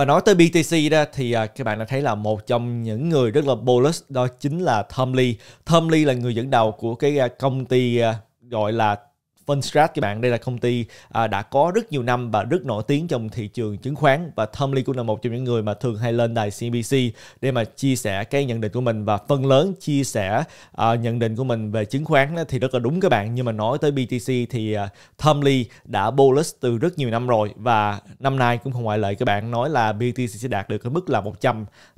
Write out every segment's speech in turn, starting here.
Và nói tới BTC đó, thì à, các bạn đã thấy là một trong những người rất là bullish đó chính là Tom Lee. Tom Lee là người dẫn đầu của cái à, công ty à, gọi là Fundstrat các bạn. Đây là công ty à, đã có rất nhiều năm và rất nổi tiếng trong thị trường chứng khoán và Tom Lee cũng là một trong những người mà thường hay lên đài CNBC để mà chia sẻ cái nhận định của mình. Và phần lớn chia sẻ à, nhận định của mình về chứng khoán thì rất là đúng các bạn. Nhưng mà nói tới BTC thì à, Tom Lee đã bullish từ rất nhiều năm rồi và năm nay cũng không ngoại lệ các bạn. Nói là BTC sẽ đạt được cái mức là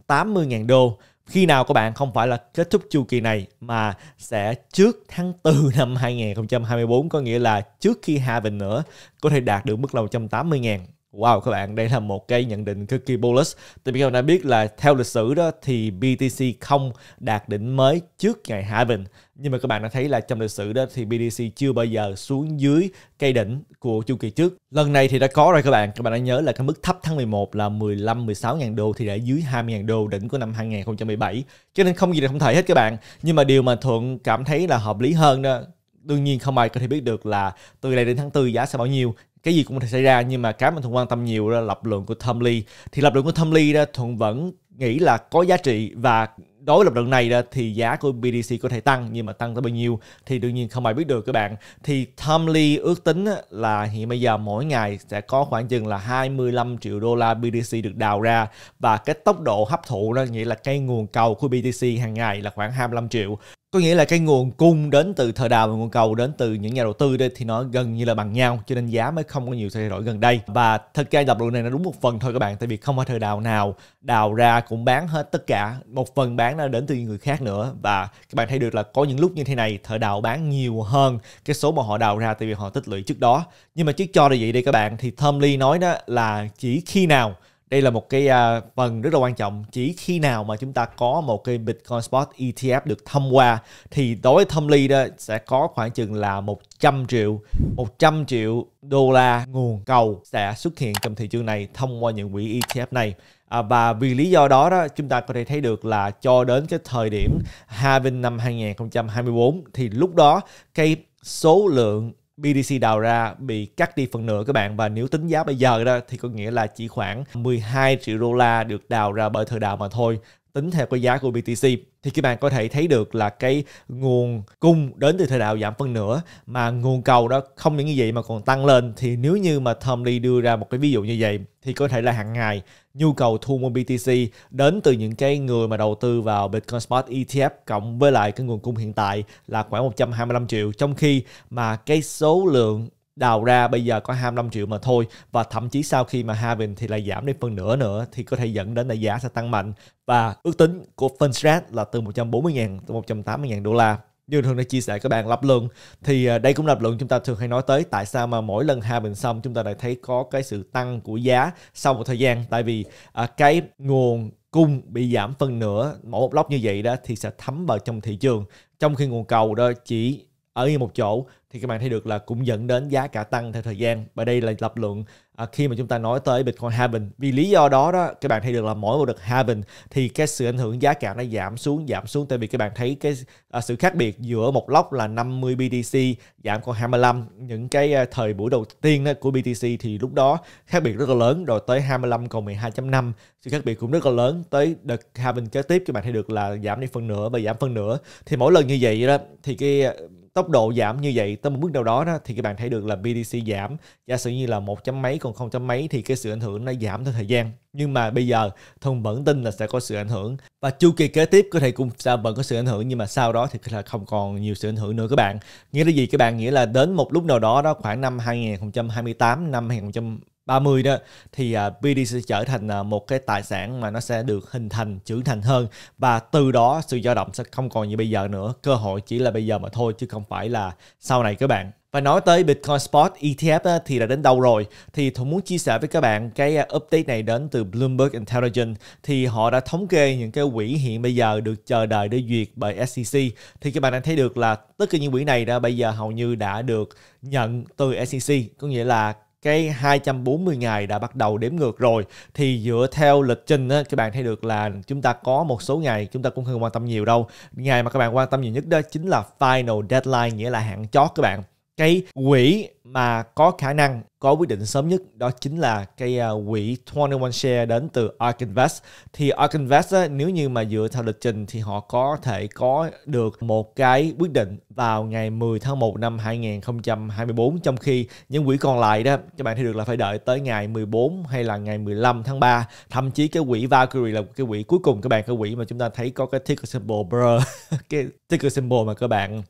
180.000 đô khi nào các bạn không phải là kết thúc chu kỳ này, mà sẽ trước tháng 4 năm 2024 có nghĩa là trước khi hạ bình nữa, có thể đạt được mức là 180 ngàn. Wow các bạn, đây là một cái nhận định cực kỳ bullish. Tại vì các bạn đã biết là theo lịch sử đó thì BTC không đạt đỉnh mới trước ngày halving. Nhưng mà các bạn đã thấy là trong lịch sử đó thì BTC chưa bao giờ xuống dưới cây đỉnh của chu kỳ trước. Lần này thì đã có rồi các bạn. Các bạn đã nhớ là cái mức thấp tháng 11 là 15 16 ngàn đô thì đã dưới 20 ngàn đô đỉnh của năm 2017. Cho nên không gì là không thể hết các bạn. Nhưng mà điều mà Thuận cảm thấy là hợp lý hơn đó đương nhiên không ai có thể biết được là từ đây đến tháng 4 giá sẽ bao nhiêu. Cái gì cũng có thể xảy ra, nhưng mà cái mà thuận quan tâm nhiều là lập luận của Thâm Ly. Thì lập luận của Thâm Ly đó, thuận vẫn nghĩ là có giá trị và đối với lập luận này đó thì giá của BTC có thể tăng, nhưng mà tăng tới bao nhiêu thì đương nhiên không ai biết được các bạn. Thì Tom Lee ước tính là hiện bây giờ mỗi ngày sẽ có khoảng chừng là 25 triệu đô la BTC được đào ra. Và cái tốc độ hấp thụ đó nghĩa là cái nguồn cầu của BTC hàng ngày là khoảng 25 triệu có nghĩa là cái nguồn cung đến từ thời đào và nguồn cầu đến từ những nhà đầu tư đây thì nó gần như là bằng nhau, cho nên giá mới không có nhiều thay đổi gần đây. Và thật ra lập luận này nó đúng một phần thôi các bạn, tại vì không phải thời đào nào đào ra cũng bán hết tất cả, một phần bán nó đến từ những người khác nữa. Và các bạn thấy được là có những lúc như thế này, thời đào bán nhiều hơn cái số mà họ đào ra tại vì họ tích lũy trước đó. Nhưng mà trước cho là vậy đi các bạn, thì Tom Lee nói đó là chỉ khi nào đây là một cái uh, phần rất là quan trọng. Chỉ khi nào mà chúng ta có một cái Bitcoin Spot ETF được thông qua thì đối với Thâm Ly đó sẽ có khoảng chừng là 100 triệu 100 triệu đô la nguồn cầu sẽ xuất hiện trong thị trường này thông qua những quỹ ETF này. À, và vì lý do đó đó chúng ta có thể thấy được là cho đến cái thời điểm halving năm 2024 thì lúc đó cái số lượng BDC đào ra bị cắt đi phần nửa các bạn. Và nếu tính giá bây giờ đó, thì có nghĩa là chỉ khoảng 12 triệu đô la được đào ra bởi thời đào mà thôi tính theo cái giá của BTC thì các bạn có thể thấy được là cái nguồn cung đến từ thời đạo giảm phân nửa mà nguồn cầu đó không những như vậy mà còn tăng lên. Thì nếu như mà Tom Lee đưa ra một cái ví dụ như vậy, thì có thể là hàng ngày nhu cầu thu mua BTC đến từ những cái người mà đầu tư vào Bitcoin Spot ETF cộng với lại cái nguồn cung hiện tại là khoảng 125 triệu. Trong khi mà cái số lượng đào ra bây giờ có 25 triệu mà thôi và thậm chí sau khi mà halving thì lại giảm đi phân nửa nữa thì có thể dẫn đến là giá sẽ tăng mạnh. Và ước tính của Fundstrat là từ 140 ngàn tới 180 ngàn đô la. Như thường đã chia sẻ các bạn lập luận thì à, đây cũng là lập luận chúng ta thường hay nói tới tại sao mà mỗi lần halving xong chúng ta lại thấy có cái sự tăng của giá sau một thời gian. Tại vì à, cái nguồn cung bị giảm phân nửa mỗi một lốc như vậy đó thì sẽ thấm vào trong thị trường. Trong khi nguồn cầu đó chỉ ở một chỗ thì các bạn thấy được là cũng dẫn đến giá cả tăng theo thời gian. Và đây là lập luận à, khi mà chúng ta nói tới Bitcoin halving. Vì lý do đó đó các bạn thấy được là mỗi một đợt halving thì cái sự ảnh hưởng giá cả nó giảm xuống giảm xuống. Tại vì các bạn thấy cái à, sự khác biệt giữa một lốc là 50 BTC giảm còn 25 những cái à, thời buổi đầu tiên đó của BTC thì lúc đó khác biệt rất là lớn. Rồi tới 25 còn 12.5 sự khác biệt cũng rất là lớn. Tới đợt halving kế tiếp các bạn thấy được là giảm đi phân nửa và giảm phân nửa. Thì mỗi lần như vậy đó thì cái à, tốc độ giảm như vậy tới một mức nào đó, đó thì các bạn thấy được là BTC giảm. Giả sử như là một chấm mấy còn không chấm mấy thì cái sự ảnh hưởng nó giảm theo thời gian. Nhưng mà bây giờ thông vẫn tin là sẽ có sự ảnh hưởng. Và chu kỳ kế tiếp có thể cũng sẽ vẫn có sự ảnh hưởng nhưng mà sau đó thì là không còn nhiều sự ảnh hưởng nữa các bạn. Nghĩa là gì? Các bạn nghĩa là đến một lúc nào đó đó khoảng năm 2028 năm 2000 30 đó thì à, BD sẽ trở thành à, một cái tài sản mà nó sẽ được hình thành trưởng thành hơn và từ đó sự dao động sẽ không còn như bây giờ nữa cơ hội chỉ là bây giờ mà thôi chứ không phải là sau này các bạn và nói tới Bitcoin Spot ETF á, thì đã đến đâu rồi? Thì tôi muốn chia sẻ với các bạn cái à, update này đến từ Bloomberg Intelligence. Thì họ đã thống kê những cái quỹ hiện bây giờ được chờ đợi để duyệt bởi SEC. Thì các bạn đã thấy được là tất cả những quỹ này đã bây giờ hầu như đã được nhận từ SEC. Có nghĩa là cái 240 ngày đã bắt đầu đếm ngược rồi. Thì dựa theo lịch trình á, các bạn thấy được là chúng ta có một số ngày chúng ta cũng không quan tâm nhiều đâu. Ngày mà các bạn quan tâm nhiều nhất đó chính là final deadline nghĩa là hạn chót các bạn cái quỹ mà có khả năng có quyết định sớm nhất đó chính là cái à, quỹ 21 share đến từ ARK Invest. Thì ARK Invest á, nếu như mà dựa theo lịch trình thì họ có thể có được một cái quyết định vào ngày 10 tháng 1 năm 2024 trong khi những quỹ còn lại đó các bạn thấy được là phải đợi tới ngày 14 hay là ngày 15 tháng 3 thậm chí cái quỹ Valkyrie là cái quỹ cuối cùng các bạn cái quỹ mà chúng ta thấy có cái ticker symbol blur cái ticker symbol mà các bạn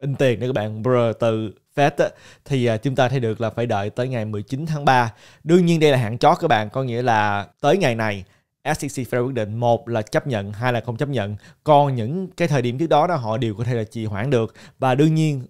in tiền để các bạn bro từ Fed á, thì à, chúng ta thấy được là phải đợi tới ngày 19 tháng 3. Đương nhiên đây là hạn chót các bạn, có nghĩa là tới ngày này SEC phải quyết định một là chấp nhận hai là không chấp nhận. Còn những cái thời điểm trước đó đó họ đều có thể là trì hoãn được. Và đương nhiên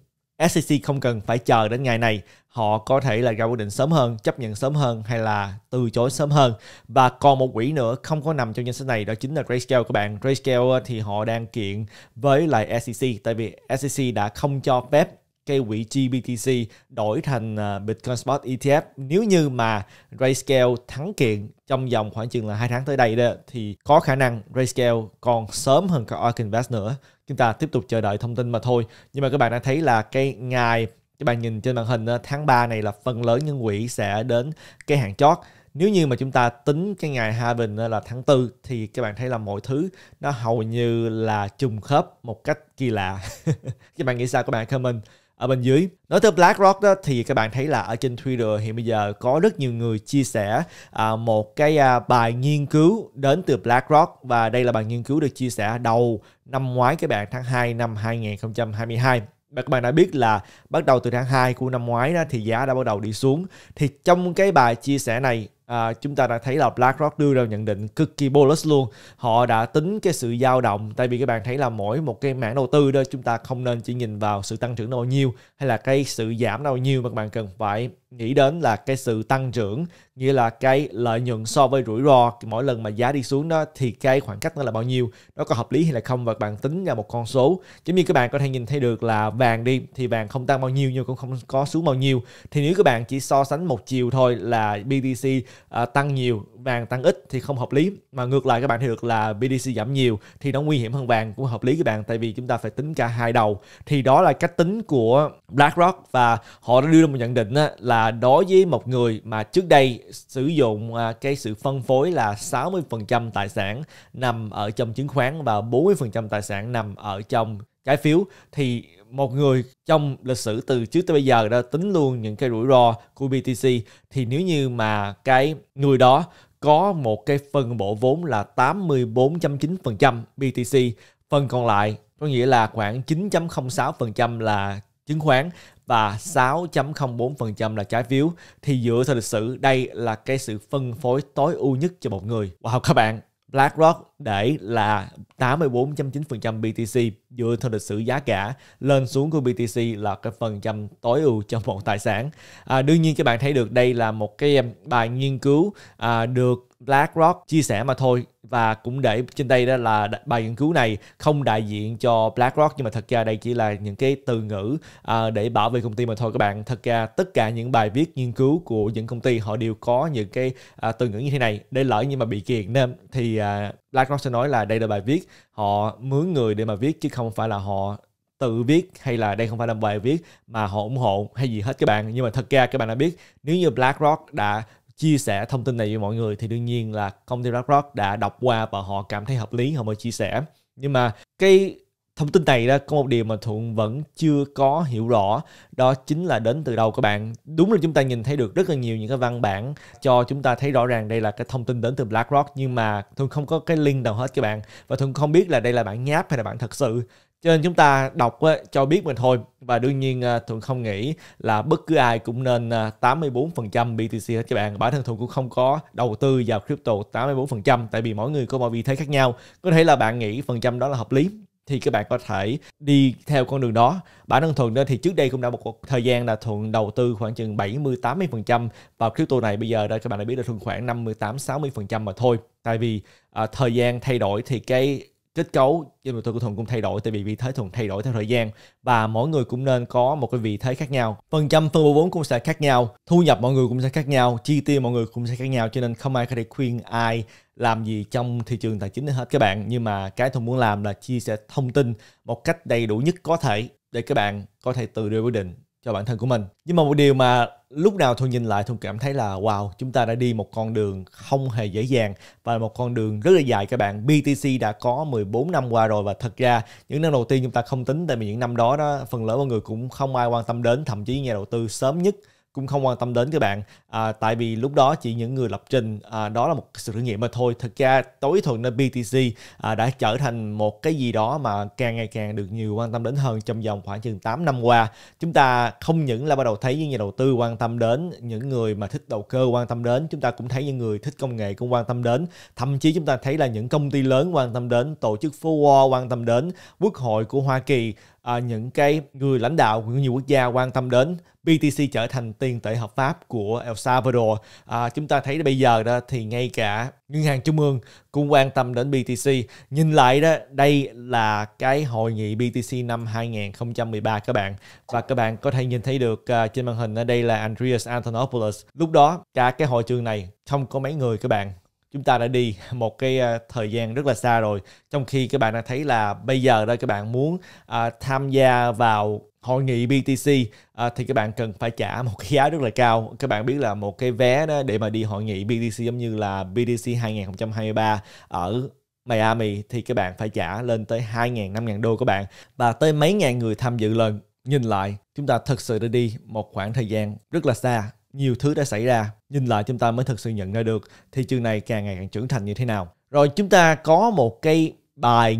SEC không cần phải chờ đến ngày này. Họ có thể là ra quyết định sớm hơn, chấp nhận sớm hơn hay là từ chối sớm hơn. Và còn một quỹ nữa không có nằm trong danh sách này, đó chính là Grayscale các bạn. Grayscale thì họ đang kiện với lại SEC tại vì SEC đã không cho phép cái quỹ GBTC đổi thành à, Bitcoin Spot ETF nếu như mà Grayscale thắng kiện trong vòng khoảng chừng là hai tháng tới đây đó, thì có khả năng Grayscale còn sớm hơn cả ARK Invest nữa chúng ta tiếp tục chờ đợi thông tin mà thôi. Nhưng mà các bạn đã thấy là cái ngày các bạn nhìn trên màn hình ờ, tháng 3 này là phần lớn nhân quỹ sẽ đến cái hạn chót. Nếu như mà chúng ta tính cái ngày halving ờ, là tháng 4 thì các bạn thấy là mọi thứ nó hầu như là trùng khớp một cách kỳ lạ. Các bạn nghĩ sao? Các bạn comment ở bên dưới. Nói tới BlackRock đó thì các bạn thấy là ở trên Twitter hiện bây giờ có rất nhiều người chia sẻ à, một cái à, bài nghiên cứu đến từ BlackRock. Và đây là bài nghiên cứu được chia sẻ đầu năm ngoái các bạn tháng 2 năm 2022 và các bạn đã biết là bắt đầu từ tháng 2 của năm ngoái đó thì giá đã bắt đầu đi xuống. Thì trong cái bài chia sẻ này à, chúng ta đã thấy là BlackRock đưa ra nhận định cực kỳ bullish luôn. Họ đã tính cái sự dao động tại vì các bạn thấy là mỗi một cái mảng đầu tư đó chúng ta không nên chỉ nhìn vào sự tăng trưởng bao nhiêu hay là cái sự giảm bao nhiêu mà các bạn cần phải nghĩ đến là cái sự tăng trưởng nghĩa là cái lợi nhuận so với rủi ro. Mỗi lần mà giá đi xuống đó thì cái khoảng cách nó là bao nhiêu nó có hợp lý hay là không và bạn tính ra một con số. Giống như các bạn có thể nhìn thấy được là vàng đi thì vàng không tăng bao nhiêu nhưng cũng không có xuống bao nhiêu. Thì nếu các bạn chỉ so sánh một chiều thôi là BTC à, tăng nhiều vàng tăng ít thì không hợp lý. Mà ngược lại các bạn thấy được là BDC giảm nhiều thì nó nguy hiểm hơn vàng cũng hợp lý các bạn tại vì chúng ta phải tính cả hai đầu. Thì đó là cách tính của BlackRock và họ đã đưa ra một nhận định là đối với một người mà trước đây sử dụng à, cái sự phân phối là 60% tài sản nằm ở trong chứng khoán và 40% tài sản nằm ở trong trái phiếu thì một người trong lịch sử từ trước tới bây giờ đã tính luôn những cái rủi ro của BTC thì nếu như mà cái người đó có một cái phân bổ vốn là 84.9% BTC, phần còn lại có nghĩa là khoảng 9.06% là chứng khoán và 6.04% là trái phiếu thì dựa theo lịch sử đây là cái sự phân phối tối ưu nhất cho một người. Wow các bạn, BlackRock để là 84.9% BTC dựa theo lịch sử giá cả lên xuống của BTC là cái phần trăm tối ưu cho một tài sản. À, đương nhiên các bạn thấy được đây là một cái bài nghiên cứu à, được BlackRock chia sẻ mà thôi và cũng để trên đây đó là bài nghiên cứu này không đại diện cho BlackRock nhưng mà thật ra đây chỉ là những cái từ ngữ à, để bảo vệ công ty mà thôi các bạn. Thật ra tất cả những bài viết nghiên cứu của những công ty họ đều có những cái à, từ ngữ như thế này để lỡ nhưng mà bị kiện nên thì à, BlackRock sẽ nói là đây là bài viết họ mướn người để mà viết chứ không phải là họ tự viết hay là đây không phải là bài viết mà họ ủng hộ hay gì hết các bạn. Nhưng mà thật ra các bạn đã biết nếu như BlackRock đã chia sẻ thông tin này với mọi người thì đương nhiên là công ty BlackRock đã đọc qua và họ cảm thấy hợp lý, họ mới chia sẻ. Nhưng mà cái thông tin này đó có một điều mà thuận vẫn chưa có hiểu rõ, đó chính là đến từ đâu các bạn? Đúng là chúng ta nhìn thấy được rất là nhiều những cái văn bản cho chúng ta thấy rõ ràng đây là cái thông tin đến từ BlackRock, nhưng mà thuận không có cái link nào hết các bạn. Và thuận không biết là đây là bản nháp hay là bản thật sự cho nên chúng ta đọc á, cho biết mình thôi và đương nhiên à, thuận không nghĩ là bất cứ ai cũng nên à, 84% BTC hết các bạn bản thân thuận cũng không có đầu tư vào crypto 84% tại vì mỗi người có mọi vị thế khác nhau có thể là bạn nghĩ phần trăm đó là hợp lý thì các bạn có thể đi theo con đường đó. Bản thân Thuận đó thì trước đây cũng đã một thời gian là Thuận đầu tư khoảng chừng 70 80% vào crypto này bây giờ đây các bạn đã biết là Thuận khoảng 58 60% mà thôi. Tại vì à, thời gian thay đổi thì cái kết cấu. Trên đầu tôi của thùng cũng thay đổi, tại vì vị thế thùng thay đổi theo thời gian, và mỗi người cũng nên có một cái vị thế khác nhau. Phần trăm phân bổ vốn cũng sẽ khác nhau, thu nhập mọi người cũng sẽ khác nhau, chi tiêu mọi người cũng sẽ khác nhau, cho nên không ai có thể khuyên ai làm gì trong thị trường tài chính hết các bạn. Nhưng mà cái thùng muốn làm là chia sẻ thông tin một cách đầy đủ nhất có thể, để các bạn có thể tự đưa quyết định cho bản thân của mình. Nhưng mà một điều mà lúc nào Thu nhìn lại Thu cảm thấy là, wow, chúng ta đã đi một con đường không hề dễ dàng và một con đường rất là dài các bạn. BTC đã có 14 năm qua rồi và thật ra những năm đầu tiên chúng ta không tính, tại vì những năm đó đó, phần lớn mọi người cũng không ai quan tâm đến, thậm chí nhà đầu tư sớm nhất cũng không quan tâm đến các bạn. À, tại vì lúc đó chỉ những người lập trình à, đó là một sự thử nghiệm mà thôi. Thực ra tối thuần nên BTC à, đã trở thành một cái gì đó mà càng ngày càng được nhiều quan tâm đến hơn trong vòng khoảng chừng 8 năm qua. Chúng ta không những là bắt đầu thấy những nhà đầu tư quan tâm đến những người mà thích đầu cơ quan tâm đến chúng ta cũng thấy những người thích công nghệ cũng quan tâm đến. Thậm chí chúng ta thấy là những công ty lớn quan tâm đến tổ chức phố Wall quan tâm đến quốc hội của Hoa Kỳ à, những cái người lãnh đạo của nhiều quốc gia quan tâm đến BTC trở thành tiền tệ hợp pháp của El Salvador. À, chúng ta thấy bây giờ đó thì ngay cả ngân hàng trung ương cũng quan tâm đến BTC. Nhìn lại đó, đây là cái hội nghị BTC năm 2013 các bạn. Và các bạn có thể nhìn thấy được uh, trên màn hình ở đây là Andreas Antonopoulos. Lúc đó cả cái hội trường này không có mấy người các bạn chúng ta đã đi một cái à, thời gian rất là xa rồi trong khi các bạn đã thấy là bây giờ đây các bạn muốn à, tham gia vào hội nghị BTC à, thì các bạn cần phải trả một cái giá rất là cao. Các bạn biết là một cái vé đó để mà đi hội nghị BTC giống như là BTC 2023 ở Miami thì các bạn phải trả lên tới 2.000, 5.000 đô các bạn. Và tới mấy ngàn người tham dự lần. Nhìn lại, chúng ta thật sự đã đi một khoảng thời gian rất là xa. Nhiều thứ đã xảy ra. Nhìn lại chúng ta mới thực sự nhận ra được thị trường này càng ngày càng trưởng thành như thế nào. Rồi chúng ta có một cái bài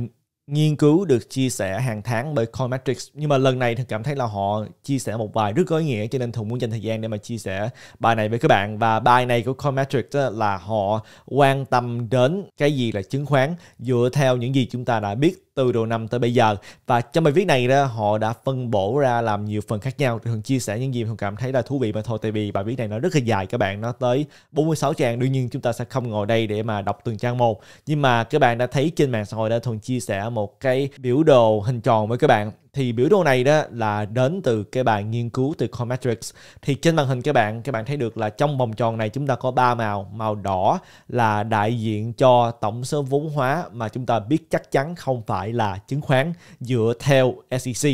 nghiên cứu được chia sẻ hàng tháng bởi Coinmetrics nhưng mà lần này thì cảm thấy là họ chia sẻ một bài rất có ý nghĩa cho nên Thùng muốn dành thời gian để mà chia sẻ bài này với các bạn và bài này của Coinmetrics là họ quan tâm đến cái gì là chứng khoán dựa theo những gì chúng ta đã biết từ đầu năm tới bây giờ. Và trong bài viết này đó, họ đã phân bổ ra làm nhiều phần khác nhau. Thường chia sẻ những gì thường cảm thấy là thú vị mà thôi, tại vì bài viết này nó rất là dài, các bạn. Nó tới 46 trang. Đương nhiên chúng ta sẽ không ngồi đây để mà đọc từng trang một. Nhưng mà các bạn đã thấy trên mạng xã hội đã thường chia sẻ một cái biểu đồ hình tròn với các bạn thì biểu đồ này đó là đến từ cái bài nghiên cứu từ Cometrics thì trên màn hình các bạn các bạn thấy được là trong vòng tròn này chúng ta có ba màu. Màu đỏ là đại diện cho tổng số vốn hóa mà chúng ta biết chắc chắn không phải là chứng khoán dựa theo SEC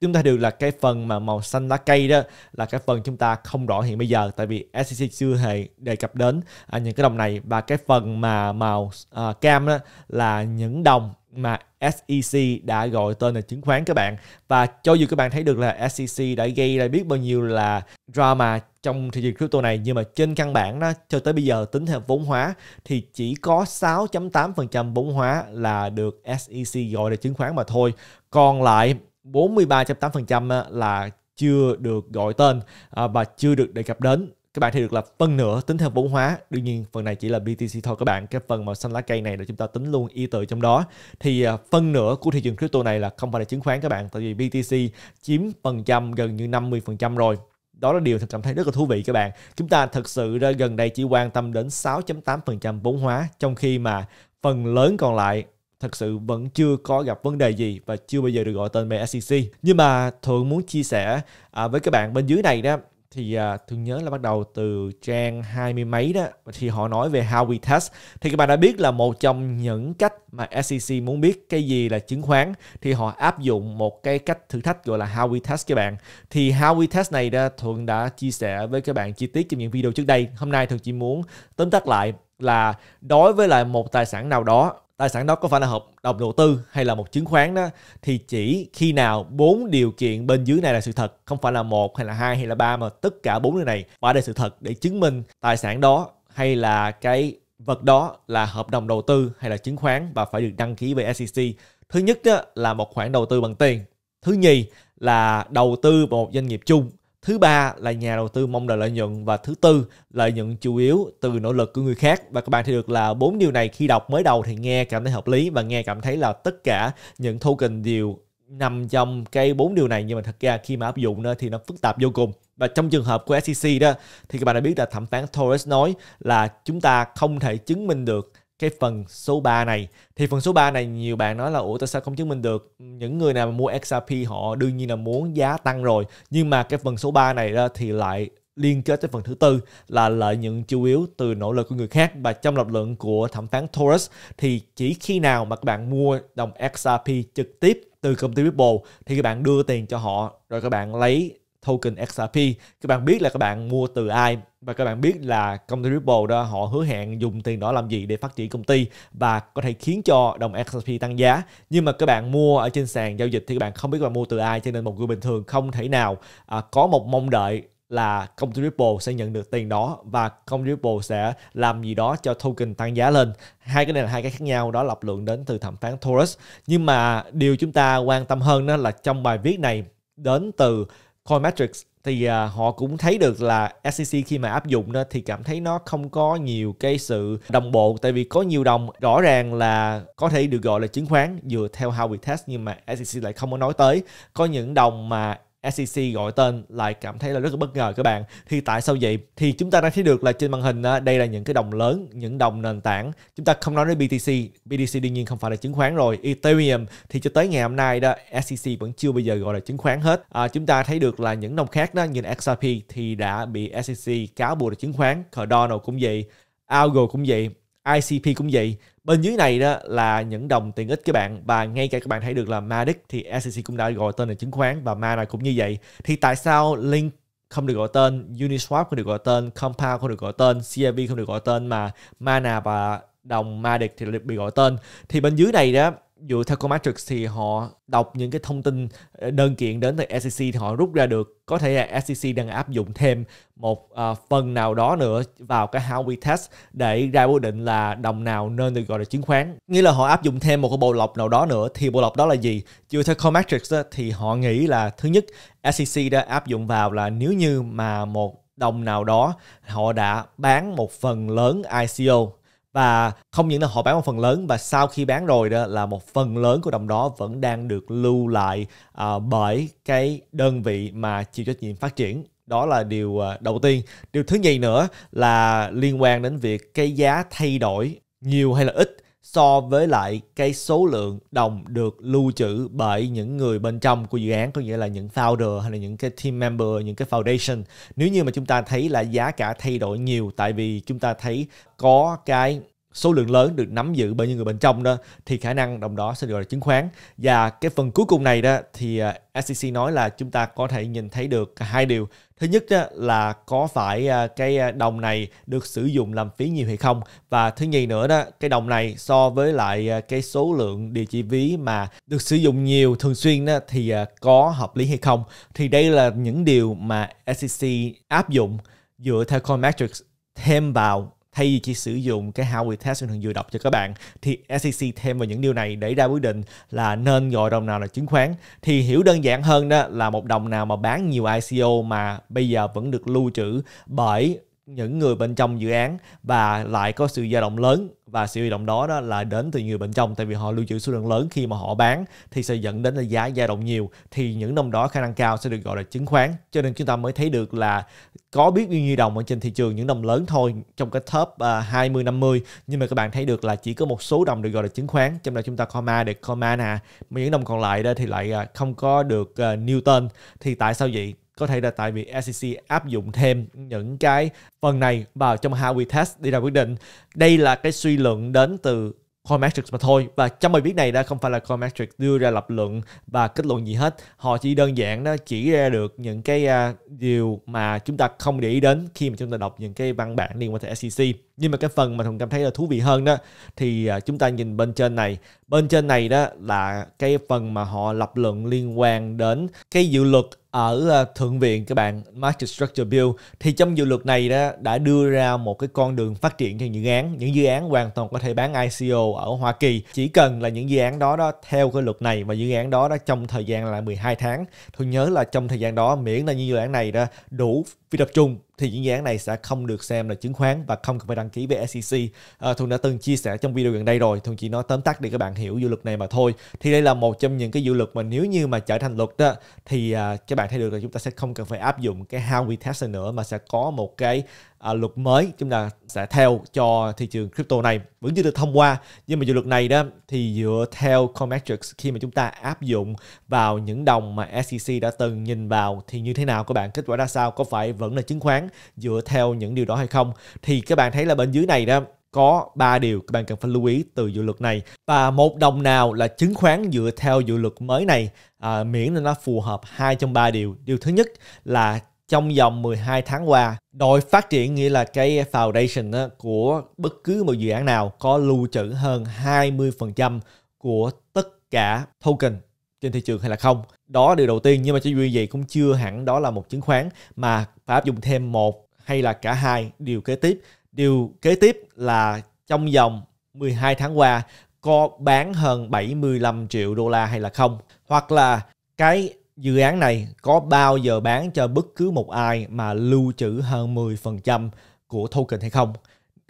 chúng ta được là cái phần mà màu xanh lá cây đó là cái phần chúng ta không rõ hiện bây giờ tại vì SEC chưa hề đề cập đến. À, những cái đồng này và cái phần mà màu à, cam đó là những đồng mà SEC đã gọi tên là chứng khoán các bạn. Và cho dù các bạn thấy được là SEC đã gây ra biết bao nhiêu là drama trong thị trường crypto này, nhưng mà trên căn bản đó, cho tới bây giờ tính theo vốn hóa, thì chỉ có 6.8% vốn hóa là được SEC gọi là chứng khoán mà thôi. Còn lại 43.8% là chưa được gọi tên à, và chưa được đề cập đến các bạn thì được là phân nửa tính theo vốn hóa. Đương nhiên phần này chỉ là BTC thôi các bạn. Cái phần màu xanh lá cây này là chúng ta tính luôn y từ trong đó. Thì à, phân nửa của thị trường crypto này là không phải là chứng khoán các bạn tại vì BTC chiếm phần trăm gần như 50 phần trăm rồi. Đó là điều thật cảm thấy rất là thú vị các bạn. Chúng ta thực sự ra gần đây chỉ quan tâm đến 6.8% vốn hóa trong khi mà phần lớn còn lại thật sự vẫn chưa có gặp vấn đề gì và chưa bao giờ được gọi tên về SEC. Nhưng mà Thuận muốn chia sẻ à, với các bạn bên dưới này đó thì à, uh, thường nhớ là bắt đầu từ trang hai mươi mấy đó thì họ nói về how we test. Thì các bạn đã biết là một trong những cách mà SEC muốn biết cái gì là chứng khoán thì họ áp dụng một cái cách thử thách gọi là how we test các bạn. Thì how we test này đó thuận đã chia sẻ với các bạn chi tiết trong những video trước đây. Hôm nay thuận chỉ muốn tóm tắt lại là đối với lại một tài sản nào đó tài sản đó có phải là hợp đồng đầu tư hay là một chứng khoán đó, thì chỉ khi nào bốn điều kiện bên dưới này là sự thật, không phải là một hay là hai hay là ba, mà tất cả bốn điều này phải là sự thật để chứng minh tài sản đó hay là cái vật đó là hợp đồng đầu tư hay là chứng khoán và phải được đăng ký với SEC. Thứ nhất đó là một khoản đầu tư bằng tiền. Thứ nhì là đầu tư vào một doanh nghiệp chung Thứ ba là nhà đầu tư mong đợi lợi nhuận và thứ tư, lợi nhuận chủ yếu từ nỗ lực của người khác. Và các bạn thấy được là bốn điều này khi đọc mới đầu thì nghe cảm thấy hợp lý và nghe cảm thấy là tất cả những token đều nằm trong cái bốn điều này. Nhưng mà thật ra khi mà áp dụng đó thì nó phức tạp vô cùng. Và trong trường hợp của SEC đó thì các bạn đã biết là thẩm phán Torres nói là chúng ta không thể chứng minh được cái phần số 3 này. Thì phần số 3 này nhiều bạn nói là, ủa, tại sao không chứng minh được? Những người nào mà mua XRP họ đương nhiên là muốn giá tăng rồi. Nhưng mà cái phần số 3 này đó thì lại liên kết tới phần thứ tư là lợi nhuận chủ yếu từ nỗ lực của người khác. Và trong lập luận của thẩm phán Torres thì chỉ khi nào mà các bạn mua đồng XRP trực tiếp từ công ty Ripple thì các bạn đưa tiền cho họ, rồi các bạn lấy token XRP các bạn biết là các bạn mua từ ai và các bạn biết là công ty Ripple đó họ hứa hẹn dùng tiền đó làm gì để phát triển công ty và có thể khiến cho đồng XRP tăng giá nhưng mà các bạn mua ở trên sàn giao dịch thì các bạn không biết là mua từ ai cho nên một người bình thường không thể nào à, có một mong đợi là công ty Ripple sẽ nhận được tiền đó và công ty Ripple sẽ làm gì đó cho token tăng giá lên. Hai cái này là hai cái khác nhau đó lập luận đến từ thẩm phán Taurus. Nhưng mà điều chúng ta quan tâm hơn đó là trong bài viết này đến từ Coinmetrics thì à, họ cũng thấy được là SEC khi mà áp dụng đó thì cảm thấy nó không có nhiều cái sự đồng bộ. Tại vì có nhiều đồng rõ ràng là có thể được gọi là chứng khoán dựa theo how we test nhưng mà SEC lại không có nói tới. Có những đồng mà SEC gọi tên lại cảm thấy là rất là bất ngờ các bạn. Thì tại sao vậy? Thì chúng ta đã thấy được là trên màn hình đây là những cái đồng lớn, những đồng nền tảng. Chúng ta không nói đến BTC, BTC đương nhiên không phải là chứng khoán rồi. Ethereum thì cho tới ngày hôm nay đó SEC vẫn chưa bao giờ gọi là chứng khoán hết. À, chúng ta thấy được là những đồng khác đó như XRP thì đã bị SEC cáo buộc là chứng khoán, Cardano cũng vậy, Algo cũng vậy, ICP cũng vậy bên dưới này đó là những đồng tiền ích các bạn. Và ngay cả các bạn thấy được là Madic thì SEC cũng đã gọi tên là chứng khoán và Mana cũng như vậy. Thì tại sao Link không được gọi tên, Uniswap không được gọi tên, Compound không được gọi tên CIB không được gọi tên mà Mana và đồng Madic thì bị gọi tên? Thì bên dưới này đó dựa theo Comatrix thì họ đọc những cái thông tin ờ, đơn kiện đến từ SEC thì họ rút ra được có thể là SEC đang áp dụng thêm một uh, phần nào đó nữa vào cái how we test để ra quyết định là đồng nào nên được gọi là chứng khoán. Nghĩa là họ áp dụng thêm một cái bộ lọc nào đó nữa thì bộ lọc đó là gì? Dựa theo Comatrix đó, thì họ nghĩ là thứ nhất SEC đã áp dụng vào là nếu như mà một đồng nào đó họ đã bán một phần lớn ICO và không những là họ bán một phần lớn và sau khi bán rồi đó là một phần lớn của đồng đó vẫn đang được lưu lại uh, bởi cái đơn vị mà chịu trách nhiệm phát triển. Đó là điều uh, đầu tiên. Điều thứ nhì nữa là liên quan đến việc cái giá thay đổi nhiều hay là ít so với lại cái số lượng đồng được lưu trữ bởi những người bên trong của dự án có nghĩa là những founder hay là những cái team member những cái foundation. Nếu như mà chúng ta thấy là giá cả thay đổi nhiều tại vì chúng ta thấy có cái số lượng lớn được nắm giữ bởi những người bên trong đó, thì khả năng đồng đó sẽ được gọi là chứng khoán. Và cái phần cuối cùng này đó, thì à, SEC nói là chúng ta có thể nhìn thấy được hai điều. Thứ nhất đó là có phải à, cái à, đồng này được sử dụng làm phí nhiều hay không? Và thứ nhì nữa đó, cái đồng này so với lại cái số lượng địa chỉ ví mà được sử dụng nhiều thường xuyên đó, thì có hợp lý hay không? Thì đây là những điều mà SEC áp dụng dựa theo Coinmetrics thêm vào thay vì chỉ sử dụng cái how we test thường vừa đọc cho các bạn, thì SEC thêm vào những điều này để ra quyết định là nên gọi đồng nào là chứng khoán. Thì hiểu đơn giản hơn đó là một đồng nào mà bán nhiều ICO mà bây giờ vẫn được lưu trữ bởi những người bên trong dự án và lại có sự dao động lớn. Và sự dao động đó đó là đến từ người bên trong tại vì họ lưu trữ số lượng lớn khi mà họ bán thì sẽ dẫn đến là giá dao động nhiều. Thì những đồng đó khả năng cao sẽ được gọi là chứng khoán. Cho nên chúng ta mới thấy được là có biết bao nhiêu đồng ở trên thị trường những đồng lớn thôi trong cái top uh, 20 50 nhưng mà các bạn thấy được là chỉ có một số đồng được gọi là chứng khoán. Trong đó chúng ta Coma được có mana mà những đồng còn lại đó thì lại à, không có được uh, Newton. Thì tại sao vậy? Có thể là tại vì SEC áp dụng thêm những cái phần này vào trong how we test để ra quyết định. Đây là cái suy luận đến từ Coinmetrics mà thôi. Và trong bài viết này đã không phải là Coinmetrics đưa ra lập luận và kết luận gì hết. Họ chỉ đơn giản đó chỉ ra được những cái uh, điều mà chúng ta không để ý đến khi mà chúng ta đọc những cái văn bản liên quan tới SEC nhưng mà cái phần mà thùng cảm thấy là thú vị hơn đó thì uh, chúng ta nhìn bên trên này. Bên trên này đó là cái phần mà họ lập luận liên quan đến cái dự luật ở ờ, thượng viện, các bạn Market Structure Bill, thì trong dự luật này đó đã đưa ra một cái con đường phát triển cho dự án, những dự án hoàn toàn có thể bán ICO ở Hoa Kỳ. Chỉ cần là những dự án đó đó theo cái luật này và dự án đó đó trong thời gian là 12 tháng. Tôi nhớ là trong thời gian đó, miễn là những dự án này đó đủ phi tập trung thì những dự án này sẽ không được xem là chứng khoán và không cần phải đăng ký với SEC. À, ờ, Thuận đã từng chia sẻ trong video gần đây rồi, Thuận chỉ nói tóm tắt để các bạn hiểu dự luật này mà thôi. Thì đây là một trong những cái dự luật mà nếu như mà trở thành luật đó thì à, các bạn thấy được là chúng ta sẽ không cần phải áp dụng cái how we test nữa mà sẽ có một cái à, luật mới. Chúng ta sẽ theo cho thị trường crypto này. Vẫn chưa được thông qua nhưng mà dự luật này đó thì dựa theo Cometrics khi mà chúng ta áp dụng vào những đồng mà SEC đã từng nhìn vào thì như thế nào các bạn? Kết quả ra sao? Có phải vẫn là chứng khoán dựa theo những điều đó hay không? Thì các bạn thấy là bên dưới này đó có ba điều các bạn cần phải lưu ý từ dự luật này. Và một đồng nào là chứng khoán dựa theo dự luật mới này à, miễn là nó phù hợp hai trong ba điều. Điều thứ nhất là trong vòng 12 tháng qua, đội phát triển nghĩa là cái foundation đó, của bất cứ một dự án nào có lưu trữ hơn 20% của tất cả token trên thị trường hay là không. Đó điều đầu tiên nhưng mà cho dù vậy cũng chưa hẳn đó là một chứng khoán mà phải áp dụng thêm một hay là cả hai điều kế tiếp. Điều kế tiếp là trong vòng 12 tháng qua có bán hơn 75 triệu đô la hay là không. Hoặc là cái dự án này có bao giờ bán cho bất cứ một ai mà lưu trữ hơn 10% của token hay không?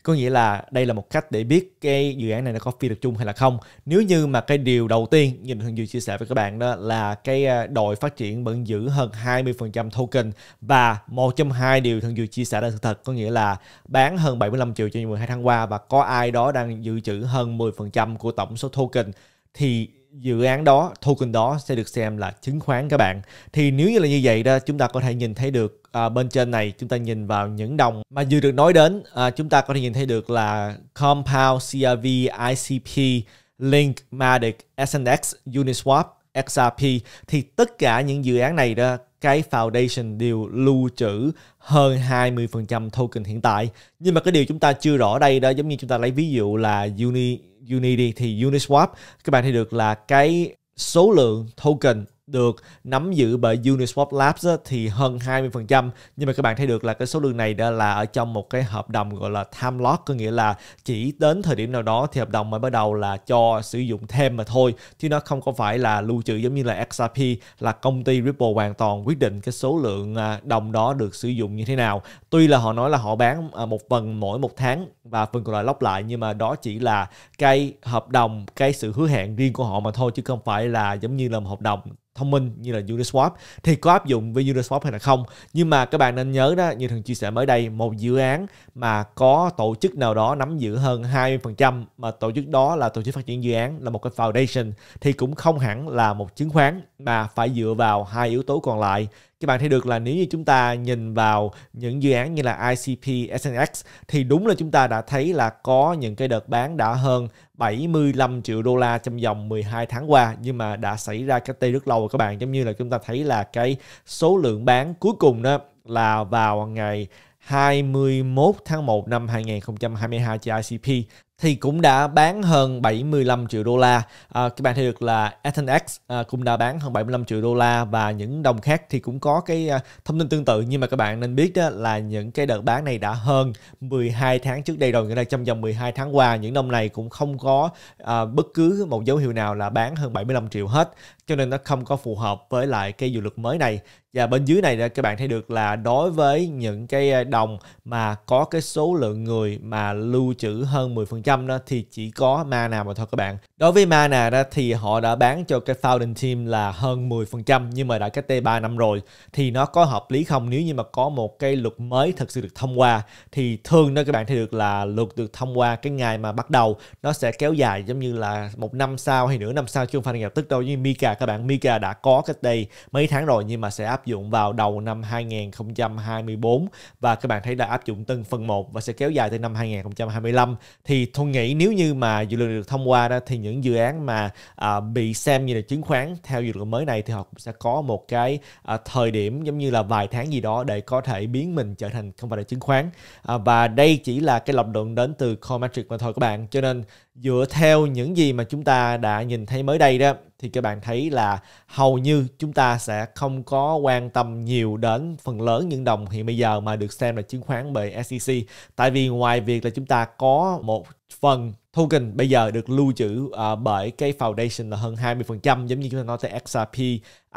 Có nghĩa là đây là một cách để biết cái dự án này nó có phi tập trung hay là không. Nếu như mà cái điều đầu tiên nhìn thường dự chia sẻ với các bạn đó là cái à, đội phát triển vẫn giữ hơn 20% token và một trong hai điều thường dự chia sẻ là sự thật. Có nghĩa là bán hơn 75 triệu cho 12 tháng qua và có ai đó đang dự trữ hơn 10% của tổng số token thì dự án đó token đó sẽ được xem là chứng khoán các bạn thì nếu như là như vậy đó chúng ta có thể nhìn thấy được à, bên trên này chúng ta nhìn vào những đồng mà vừa được nói đến à, chúng ta có thể nhìn thấy được là compound crv icp link matic snx uniswap xrp thì tất cả những dự án này đó cái foundation đều lưu trữ hơn 20% token hiện tại. Nhưng mà cái điều chúng ta chưa rõ đây đó giống như chúng ta lấy ví dụ là Uni Unity thì Uniswap các bạn thấy được là cái số lượng token được nắm giữ bởi Uniswap Labs á, thì hơn 20% nhưng mà các bạn thấy được là cái số lượng này đã là ở trong một cái hợp đồng gọi là time lock có nghĩa là chỉ đến thời điểm nào đó thì hợp đồng mới bắt đầu là cho sử dụng thêm mà thôi. Chứ nó không có phải là lưu trữ giống như là XRP là công ty Ripple hoàn toàn quyết định cái số lượng à, đồng đó được sử dụng như thế nào. Tuy là họ nói là họ bán à, một phần mỗi một tháng và phần còn lại lóc lại nhưng mà đó chỉ là cái hợp đồng cái sự hứa hẹn riêng của họ mà thôi chứ không phải là giống như là một hợp đồng thông minh như là Uniswap. Thì có áp dụng với Uniswap hay là không? Nhưng mà các bạn nên nhớ đó, như thường chia sẻ mới đây, một dự án mà có tổ chức nào đó nắm giữ hơn 20% mà tổ chức đó là tổ chức phát triển dự án là một cái foundation, thì cũng không hẳn là một chứng khoán mà phải dựa vào hai yếu tố còn lại các bạn thấy được là nếu như chúng ta nhìn vào những dự án như là ICP, SNX thì đúng là chúng ta đã thấy là có những cái đợt bán đã hơn 75 triệu đô la trong vòng 12 tháng qua nhưng mà đã xảy ra cách đây rất lâu rồi các bạn. Giống như là chúng ta thấy là cái số lượng bán cuối cùng đó là vào ngày 21 tháng 1 năm 2022 cho ICP thì cũng đã bán hơn 75 triệu đô la. À, các bạn thấy được là Ethernex à, cũng đã bán hơn 75 triệu đô la và những đồng khác thì cũng có cái à, thông tin tương tự nhưng mà các bạn nên biết đó là những cái đợt bán này đã hơn 12 tháng trước đây rồi. Nghĩa là trong vòng 12 tháng qua những đồng này cũng không có à, bất cứ một dấu hiệu nào là bán hơn 75 triệu hết cho nên nó không có phù hợp với lại cái dự luật mới này. Và bên dưới này các bạn thấy được là đối với những cái ờ, đồng mà có cái số lượng người mà lưu trữ hơn 10% đó, thì chỉ có Mana mà thôi các bạn. Đối với Mana đó, thì họ đã bán cho cái founding team là hơn 10% nhưng mà đã cách đây 3 năm rồi. Thì nó có hợp lý không? Nếu như mà có một cái luật mới thực sự được thông qua, thì thường đó các bạn thấy được là luật được thông qua cái ngày mà bắt đầu, nó sẽ kéo dài giống như là một năm sau hay nửa năm sau, chứ không phải là lập tức đâu như Mika các bạn. Mika đã có cách đây mấy tháng rồi nhưng mà sẽ áp dụng vào đầu năm 2024 và các bạn thấy là áp dụng từng phần một và sẽ kéo dài tới năm 2025 thì tôi nghĩ nếu như mà dự luật được thông qua đó thì những dự án mà à, bị xem như là chứng khoán theo dự luật mới này thì họ cũng sẽ có một cái à, thời điểm giống như là vài tháng gì đó để có thể biến mình trở thành không phải là chứng khoán. À, và đây chỉ là cái lập luận đến từ Coinmetric mà thôi các bạn. Cho nên dựa theo những gì mà chúng ta đã nhìn thấy mới đây đó thì các bạn thấy là hầu như chúng ta sẽ không có quan tâm nhiều đến phần lớn những đồng hiện bây giờ mà được xem là chứng khoán bởi SEC tại vì ngoài việc là chúng ta có một phần token bây giờ được lưu trữ uh, bởi cái foundation là hơn 20% giống như chúng ta nói tới XRP,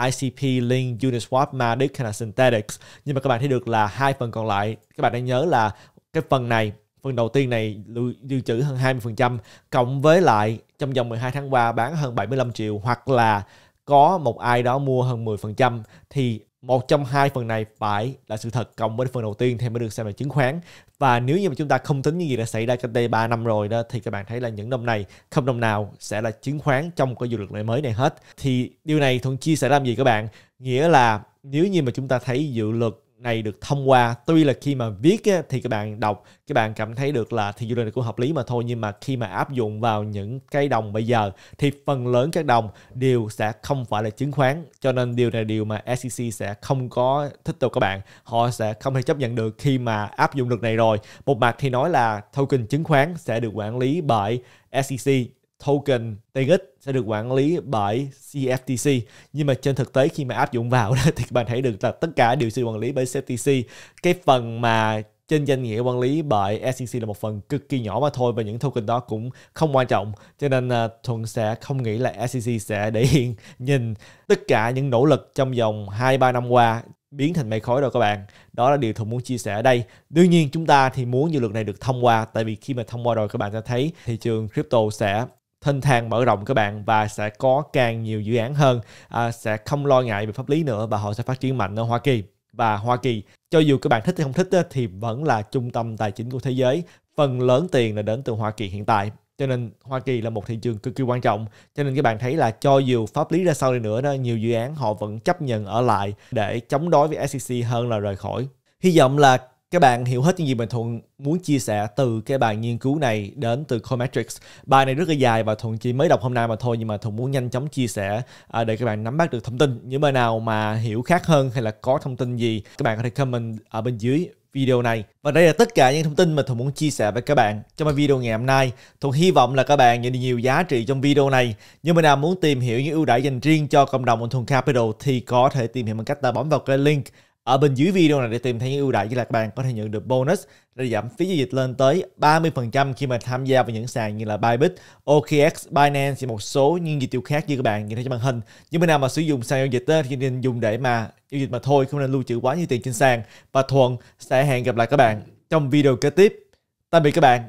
ICP, Link, Uniswap, Matic hay là Synthetics. Nhưng mà các bạn thấy được là hai phần còn lại. Các bạn đang nhớ là cái phần này phần đầu tiên này lưu, dự trữ hơn 20% cộng với lại trong vòng 12 tháng qua bán hơn 75 triệu hoặc là có một ai đó mua hơn 10% thì một trong hai phần này phải là sự thật cộng với phần đầu tiên thì mới được xem là chứng khoán. Và nếu như mà chúng ta không tính những gì đã xảy ra cách đây 3 năm rồi đó thì các bạn thấy là những đồng này không đồng nào sẽ là chứng khoán trong cái dự luật mới này hết. Thì điều này thuận chia sẻ làm gì các bạn? Nghĩa là nếu như mà chúng ta thấy dự luật này được thông qua. Tuy là khi mà viết á, thì các bạn đọc các bạn cảm thấy được là thì dự luật này cũng hợp lý mà thôi nhưng mà khi mà áp dụng vào những cái đồng bây giờ thì phần lớn các đồng đều sẽ không phải là chứng khoán. Cho nên điều này điều mà SEC sẽ không có thích đâu các bạn. Họ sẽ không thể chấp nhận được khi mà áp dụng luật này rồi. Một mặt thì nói là token chứng khoán sẽ được quản lý bởi SEC token tiền sẽ được quản lý bởi CFTC nhưng mà trên thực tế khi mà áp dụng vào đó thì các bạn thấy được là tất cả đều sự quản lý bởi CFTC cái phần mà trên danh nghĩa quản lý bởi SEC là một phần cực kỳ nhỏ mà thôi và những token đó cũng không quan trọng. Cho nên uh, thuận sẽ không nghĩ là SEC sẽ để hiện nhìn tất cả những nỗ lực trong vòng 2-3 năm qua biến thành mây khói rồi các bạn. Đó là điều thuận muốn chia sẻ ở đây. Đương nhiên chúng ta thì muốn dự luật này được thông qua tại vì khi mà thông qua rồi các bạn sẽ thấy thị trường crypto sẽ thênh thang mở rộng các bạn và sẽ có càng nhiều dự án hơn à, sẽ không lo ngại về pháp lý nữa và họ sẽ phát triển mạnh ở Hoa Kỳ. Và Hoa Kỳ cho dù các bạn thích hay không thích thì vẫn là trung tâm tài chính của thế giới. Phần lớn tiền là đến từ Hoa Kỳ hiện tại. Cho nên Hoa Kỳ là một thị trường cực kỳ quan trọng. Cho nên các bạn thấy là cho dù pháp lý ra sau đi nữa đó nhiều dự án họ vẫn chấp nhận ở lại để chống đối với SEC hơn là rời khỏi. Hy vọng là các bạn hiểu hết những gì mà Thuận muốn chia sẻ từ cái bài nghiên cứu này đến từ Cometrics. Bài này rất là dài và Thuận chỉ mới đọc hôm nay mà thôi, nhưng mà Thuận muốn nhanh chóng chia sẻ à, để các bạn nắm bắt được thông tin. Những bài nào mà hiểu khác hơn hay là có thông tin gì, các bạn có thể comment ở bên dưới video này. Và đây là tất cả những thông tin mà Thuận muốn chia sẻ với các bạn trong video ngày hôm nay. Thuận hy vọng là các bạn nhận được nhiều giá trị trong video này. Nhưng mà nào muốn tìm hiểu những ưu đãi dành riêng cho cộng đồng Thuận Capital thì có thể tìm hiểu bằng cách ta bấm vào cái link ở bên dưới video này để tìm thấy những ưu đãi như là các bạn có thể nhận được bonus để giảm phí giao dịch lên tới 30% khi mà tham gia vào những sàn như là Bybit, OKX, Binance và một số những dịch tiêu khác như các bạn nhìn thấy trên màn hình. nhưng bên nào mà sử dụng sàn giao dịch đó, thì nên dùng để mà giao dịch mà thôi, không nên lưu trữ quá nhiều tiền trên sàn. Và Thuận sẽ hẹn gặp lại các bạn trong video kế tiếp. Tạm biệt các bạn.